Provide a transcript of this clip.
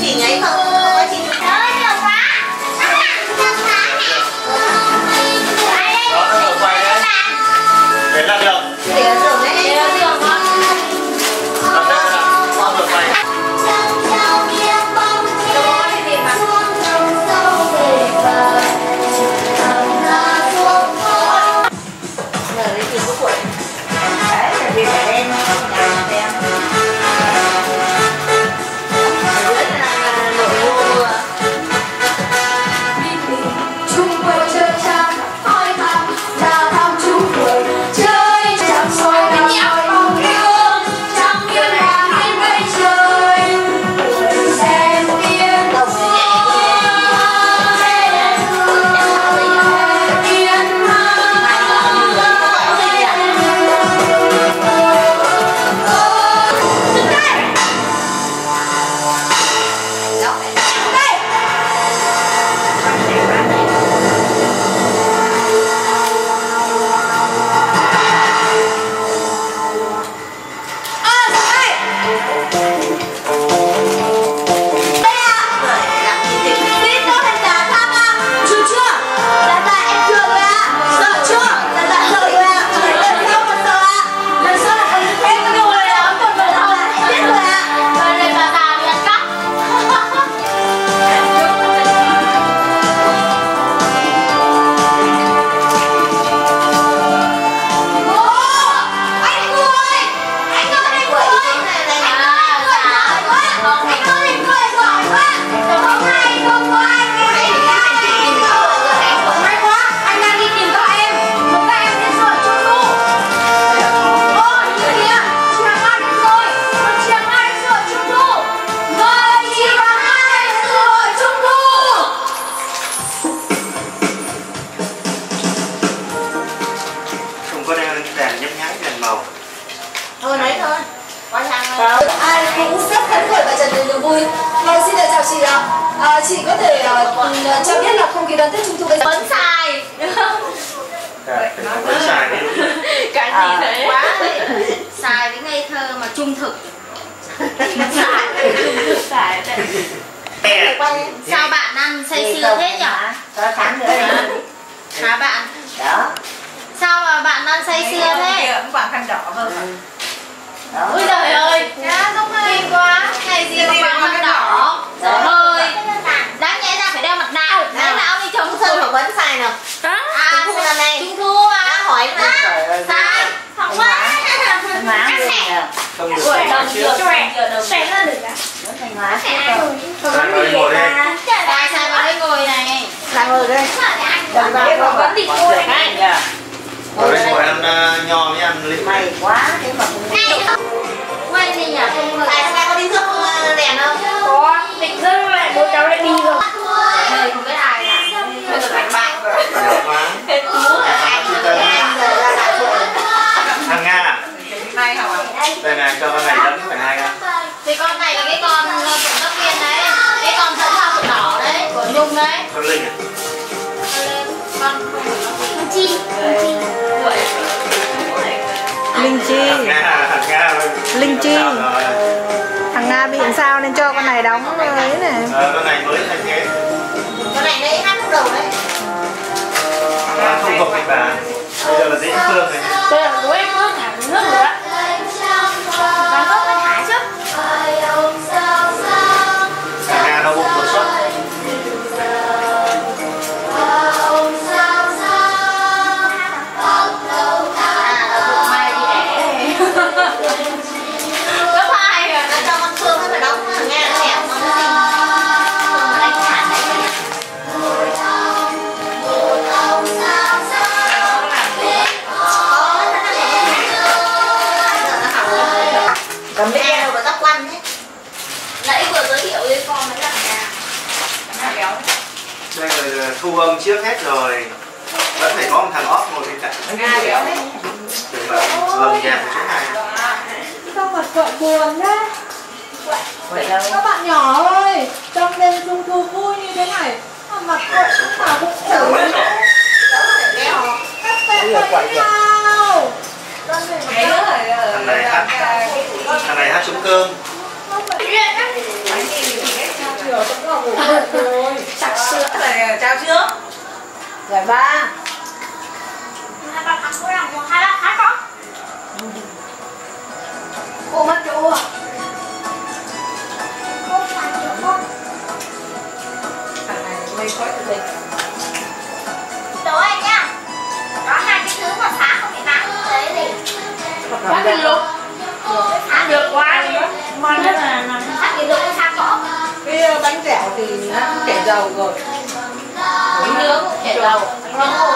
chỉ ấy không à, Chị có thể ờ, cho biết là không khí đón Tết Trung thu bây giờ. Vẫn xài Phải có xài đi. cái À, gì thế quá xài với ngây thơ mà trung thực. Xài. Đấy. Sao bạn ăn say sưa thế nhỉ cho tháng nữa hả bạn? Đó. Sao mà bạn ăn say sưa thế? bằng khăn đỏ đó ôi trời ơi. Kinh quá. Ngày gì mà bằng mặt đỏ. Trời ơi. đáng nhẽ ra phải đeo mặt nạ. Nãy là ông đi chống sự phỏng vấn sai nào. À Trung thu năm nay. Trung thu đã à hỏi mà. Sai. hóa luôn nè Không được. Trước. chưa. xòe lên được Nó thanh hóa Sai ngồi ngồi đây. sai sai vào đây ngồi này. Sai ngồi đây. Đừng vào thì thôi Ngồi ngồi ăn ờ, nho với ăn lịm. mày quá thế mà không này quay gì nhỉ không ai ai có đi rước ờ, đèn không? Có định rất lại bố cháu lại đi rồi. Không biết ai à Bây giờ thành bạn rồi. Anh Nga. Đây này cho con này dẫn phải hai con. Thì con này là cái con ờ, cộng tác viên đấy. Cái con dẫn hoa phượng đỏ đấy. Của Nhung đấy. Con Linh à? Linh Chi. Thằng Nga, bị làm sao nên cho con này đóng ấy này. Ờ, con này mới thay thế. Thu âm trước hết rồi. Vẫn phải có một thằng off ngồi bên cạnh. Nhà đấy Tưởng là lồng nhạc của chỗ này. Sao mặt cậu buồn thế? Các bạn nhỏ ơi, trong đêm trung thu vui như thế này mà mặt cậu lúc nào cũng phải chọn. Các bạn đứa ở Thằng này hát, thằng này hát trống cơm. Không phải Sặc sữa này trao trước. Giải ba hai ba tháng cuối năm hai ba tháng có Cô mất chỗ à? không phải nhiều không Thằng này mây khói từ đây. tối anh nha có hai cái thứ mà phá không bị nắng đấy gì Quá cái lúc. phá Được quá đi. Ngon nhất là phá kiểu được phá có Cái bánh dẻo thì nó cũng chảy dầu rồi. Bánh nướng